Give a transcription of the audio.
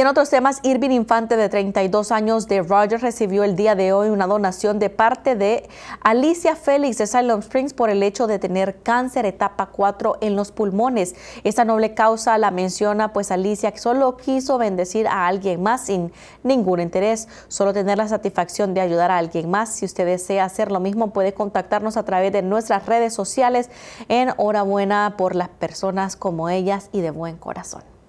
Y en otros temas, Irving Infante, de 32 años de Rogers, recibió el día de hoy una donación de parte de Alicia Félix de Silent Springs por el hecho de tener cáncer etapa 4 en los pulmones. Esta noble causa la menciona pues Alicia solo quiso bendecir a alguien más sin ningún interés, solo tener la satisfacción de ayudar a alguien más. Si usted desea hacer lo mismo, puede contactarnos a través de nuestras redes sociales. Enhorabuena por las personas como ellas y de buen corazón.